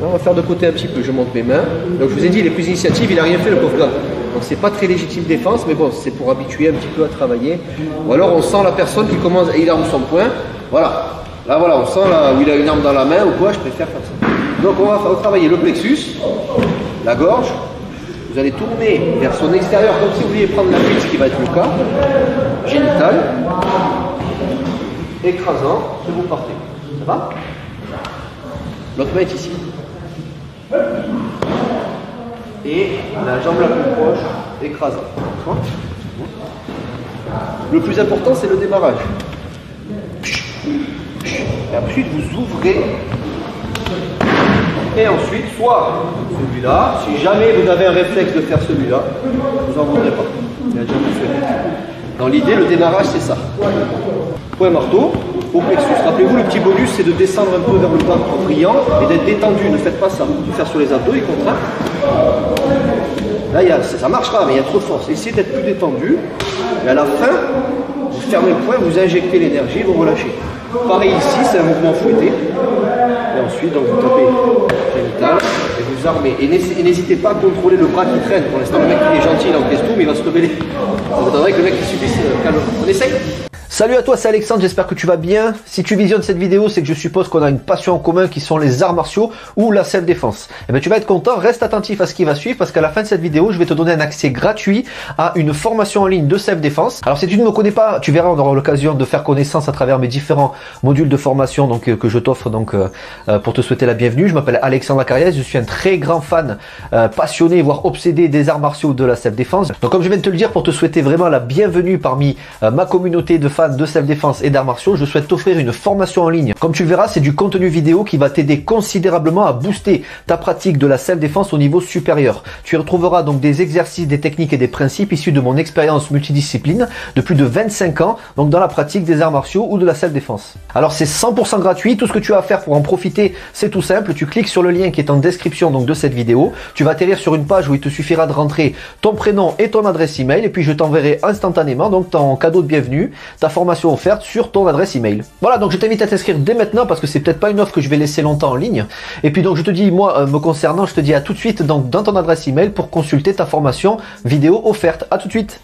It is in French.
On va faire de côté un petit peu, je monte mes mains. Donc je vous ai dit, les plus initiatives, il n'a rien fait le pauvre gars. Donc c'est pas très légitime défense, mais bon, c'est pour habituer un petit peu à travailler. Ou alors on sent la personne qui commence, il arme son poing. Voilà. Là voilà, on sent là où il a une arme dans la main ou quoi, je préfère faire ça. Donc on va travailler le plexus, la gorge. Vous allez tourner vers son extérieur comme si vous vouliez prendre la cuisse, ce qui va être le cas. Génital. Écrasant, et vous partez. Ça va? L'autre main est ici. Et la jambe la plus proche, écrasant. Le plus important, c'est le démarrage. Et ensuite, vous ouvrez. Et ensuite, soit celui-là, si jamais vous avez un réflexe de faire celui-là, vous n'en voudrez pas. Dans l'idée, le démarrage, c'est ça. Point marteau, au plexus. Rappelez-vous, le petit bonus, c'est de descendre un peu vers le bas en priant et d'être détendu. Ne faites pas ça. Vous faire sur les abdos, il contraint. Là, ça, marchera, mais il y a trop de force. Essayez d'être plus détendu. Et à la fin, vous fermez le point, vous injectez l'énergie, vous relâchez. Pareil ici, c'est un mouvement fouetté. Et ensuite, vous tapez et vous armez. Et n'hésitez pas à contrôler le bras qui traîne. Pour l'instant, le mec il est gentil, il encaisse tout, mais il va se rebeller. Vous attendrez que le mec il subisse euh, calme. On essaye Salut à toi, c'est Alexandre, j'espère que tu vas bien. Si tu visionnes cette vidéo, c'est que je suppose qu'on a une passion en commun qui sont les arts martiaux ou la self-défense. Eh bien, tu vas être content, reste attentif à ce qui va suivre parce qu'à la fin de cette vidéo, je vais te donner un accès gratuit à une formation en ligne de self-défense. Alors, si tu ne me connais pas, tu verras, on aura l'occasion de faire connaissance à travers mes différents modules de formation donc, euh, que je t'offre donc euh, pour te souhaiter la bienvenue. Je m'appelle Alexandre Acariès, je suis un très grand fan, passionné, voire obsédé des arts martiaux de la self-défense. Donc, comme je viens de te le dire, pour te souhaiter vraiment la bienvenue parmi ma communauté de fans de self-défense d'arts martiaux, je souhaite t'offrir une formation en ligne. Comme tu verras, c'est du contenu vidéo qui va t'aider considérablement à booster ta pratique de la self-défense au niveau supérieur. Tu y retrouveras donc des exercices, des techniques et des principes issus de mon expérience multidiscipline de plus de 25 ans, donc dans la pratique des arts martiaux ou de la self-défense. Alors c'est 100% gratuit, tout ce que tu as à faire pour en profiter, c'est tout simple, tu cliques sur le qui est en description donc de cette vidéo, tu vas atterrir sur une page où il te suffira de rentrer ton prénom et ton adresse email et puis je t'enverrai instantanément donc ton cadeau de bienvenue, ta formation offerte sur ton adresse email. Voilà, donc je t'invite à t'inscrire dès maintenant parce que c'est peut-être pas une offre que je vais laisser longtemps en ligne. Et puis donc je te dis, moi, euh, me concernant, je te dis à tout de suite donc dans ton adresse email pour consulter ta formation vidéo offerte. À tout de suite.